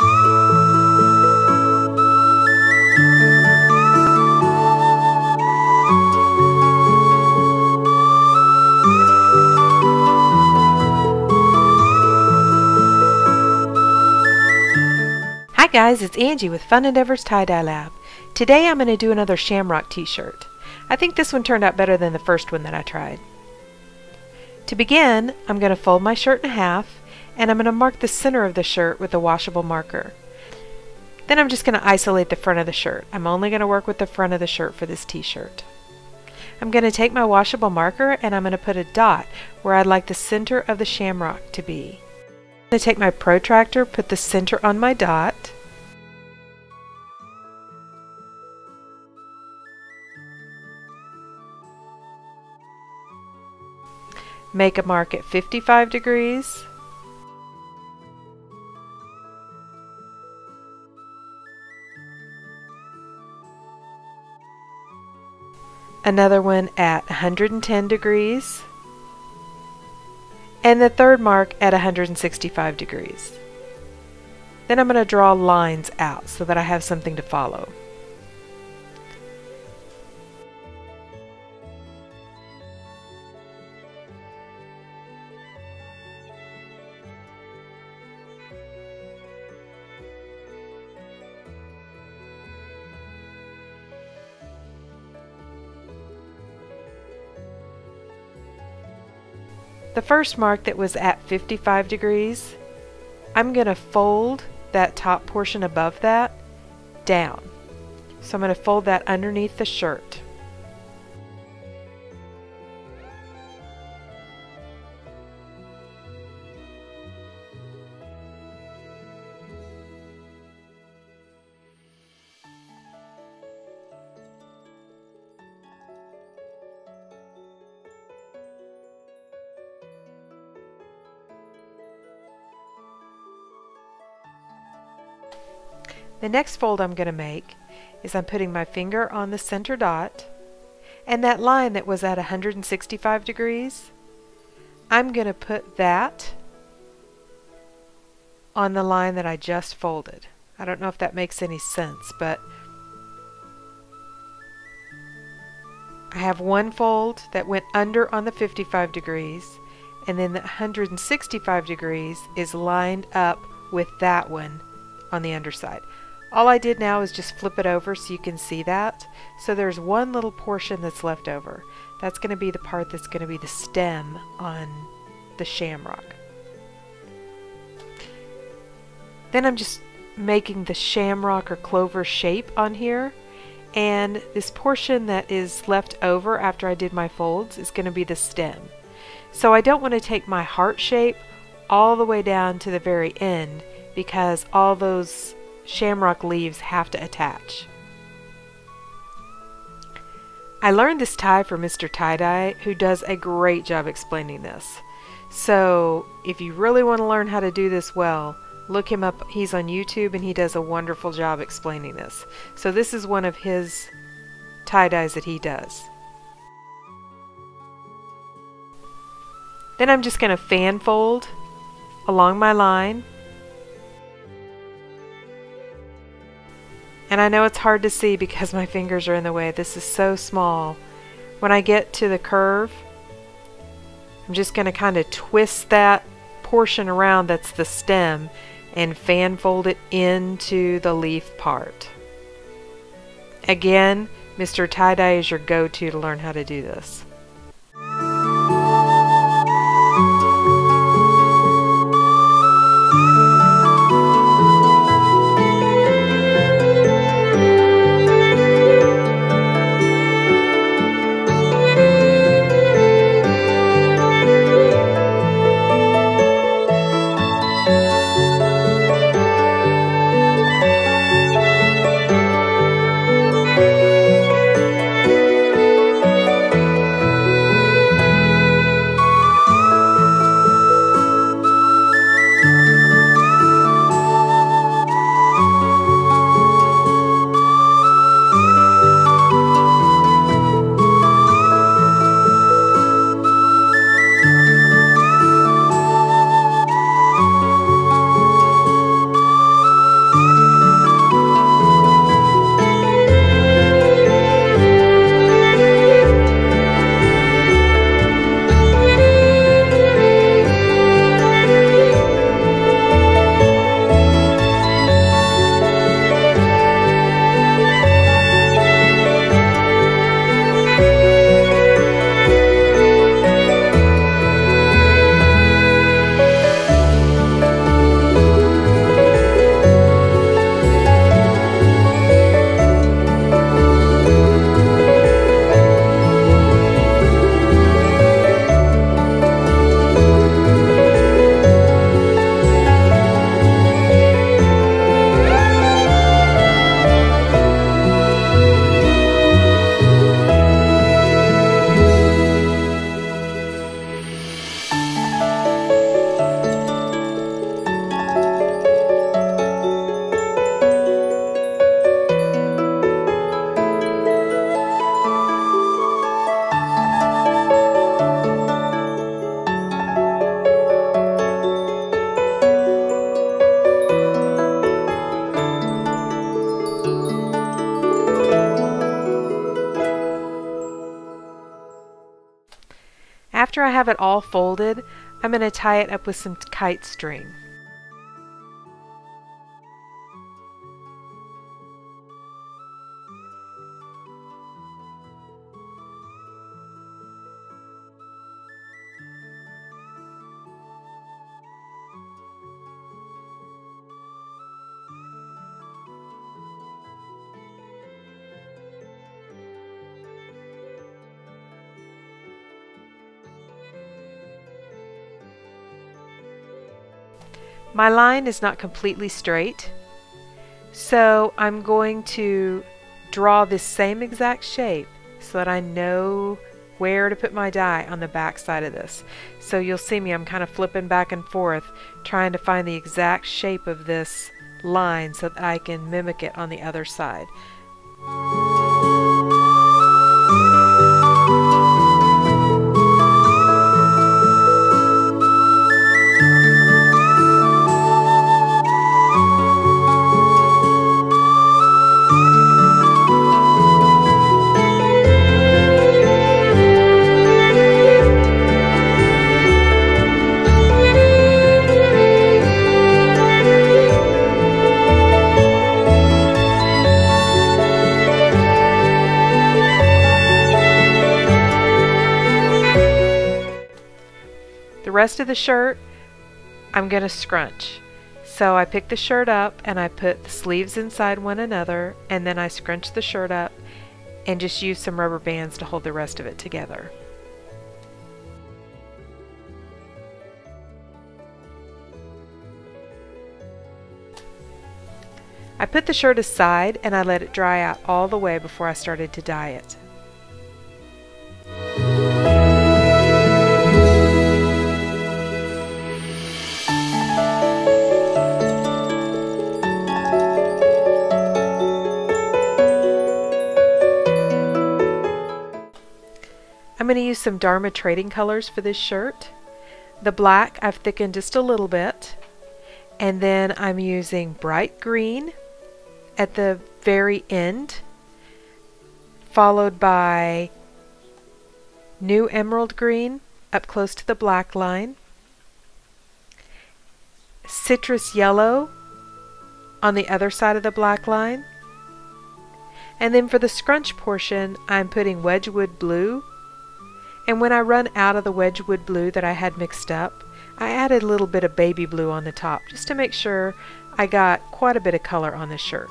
Hi guys, it's Angie with Fun Endeavors Tie-Dye Lab. Today I'm going to do another Shamrock t-shirt. I think this one turned out better than the first one that I tried. To begin, I'm going to fold my shirt in half and I'm going to mark the center of the shirt with a washable marker. Then I'm just going to isolate the front of the shirt. I'm only going to work with the front of the shirt for this t-shirt. I'm going to take my washable marker and I'm going to put a dot where I'd like the center of the shamrock to be. I'm going to take my protractor, put the center on my dot, make a mark at 55 degrees, another one at 110 degrees, and the third mark at 165 degrees. Then I'm going to draw lines out so that I have something to follow. The first mark that was at 55 degrees, I'm going to fold that top portion above that down. So I'm going to fold that underneath the shirt. The next fold I'm going to make is I'm putting my finger on the center dot and that line that was at 165 degrees, I'm going to put that on the line that I just folded. I don't know if that makes any sense, but I have one fold that went under on the 55 degrees and then the 165 degrees is lined up with that one on the underside. All I did now is just flip it over so you can see that. So there's one little portion that's left over. That's going to be the part that's going to be the stem on the shamrock. Then I'm just making the shamrock or clover shape on here. And this portion that is left over after I did my folds is going to be the stem. So I don't want to take my heart shape all the way down to the very end because all those shamrock leaves have to attach. I learned this tie from Mr. Tie-Dye, who does a great job explaining this. So if you really want to learn how to do this well, look him up. He's on YouTube and he does a wonderful job explaining this. So this is one of his tie-dyes that he does. Then I'm just going to fan fold along my line And I know it's hard to see because my fingers are in the way. This is so small. When I get to the curve, I'm just going to kind of twist that portion around that's the stem and fan fold it into the leaf part. Again, Mr. Tie-Dye is your go-to to learn how to do this. After I have it all folded, I'm going to tie it up with some kite string. My line is not completely straight, so I'm going to draw this same exact shape so that I know where to put my dye on the back side of this. So you'll see me, I'm kind of flipping back and forth trying to find the exact shape of this line so that I can mimic it on the other side. Rest of the shirt, I'm going to scrunch. So I pick the shirt up and I put the sleeves inside one another and then I scrunch the shirt up and just use some rubber bands to hold the rest of it together. I put the shirt aside and I let it dry out all the way before I started to dye it. Going to use some Dharma Trading Colors for this shirt. The black I've thickened just a little bit. And then I'm using bright green at the very end, followed by new emerald green up close to the black line, citrus yellow on the other side of the black line, and then for the scrunch portion I'm putting Wedgwood blue and when I run out of the Wedgwood blue that I had mixed up, I added a little bit of baby blue on the top just to make sure I got quite a bit of color on the shirt.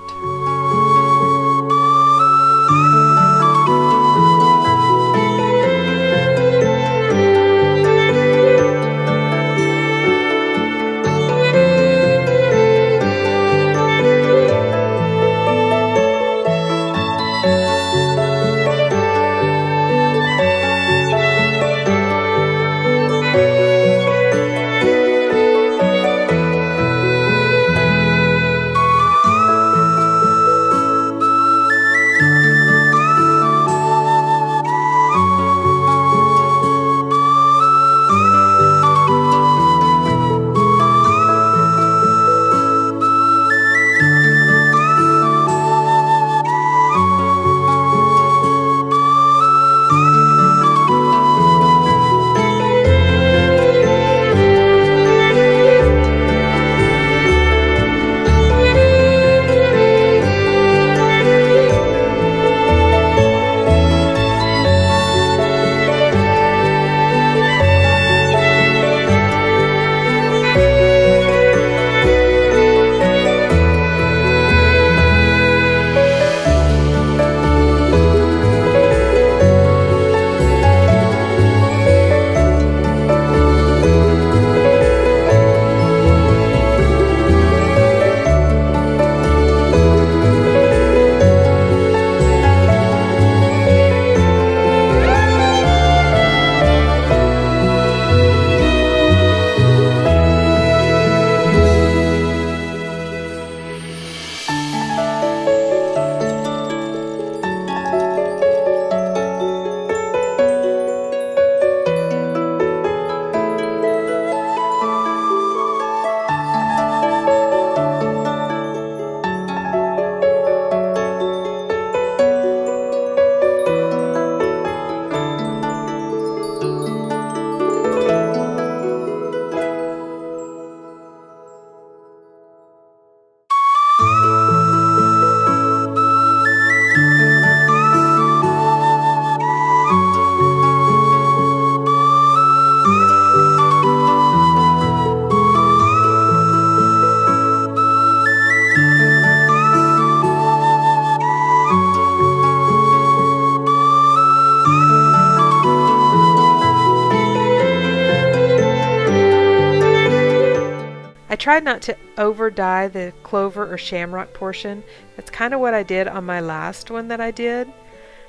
Tried not to over dye the clover or shamrock portion. That's kind of what I did on my last one that I did.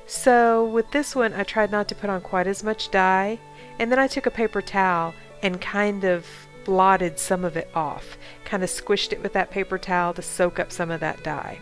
So with this one I tried not to put on quite as much dye and then I took a paper towel and kind of blotted some of it off. Kind of squished it with that paper towel to soak up some of that dye.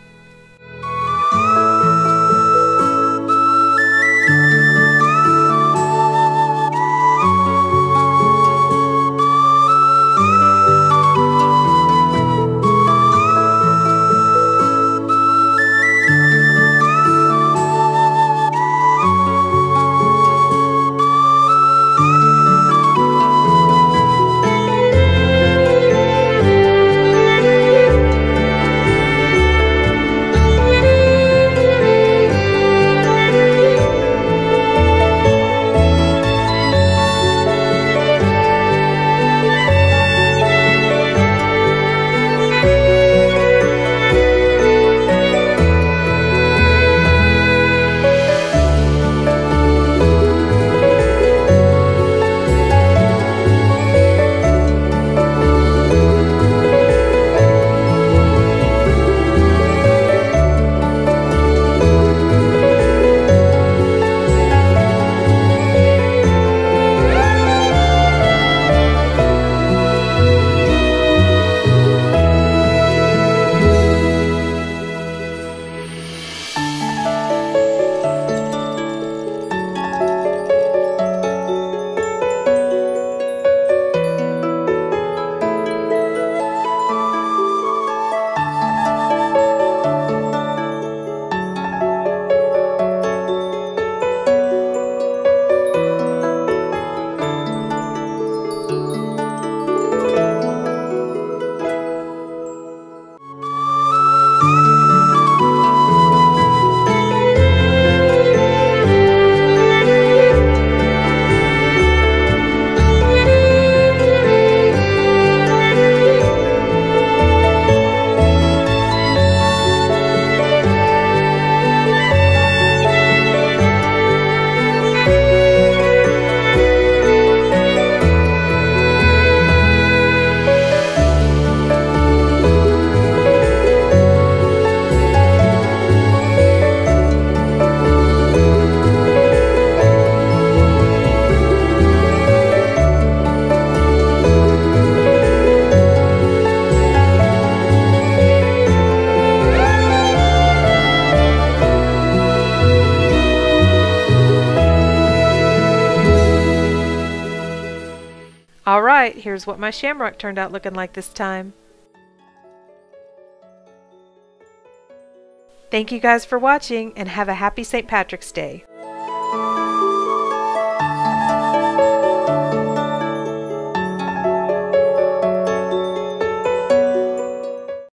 Alright, here's what my shamrock turned out looking like this time. Thank you guys for watching and have a happy St. Patrick's Day.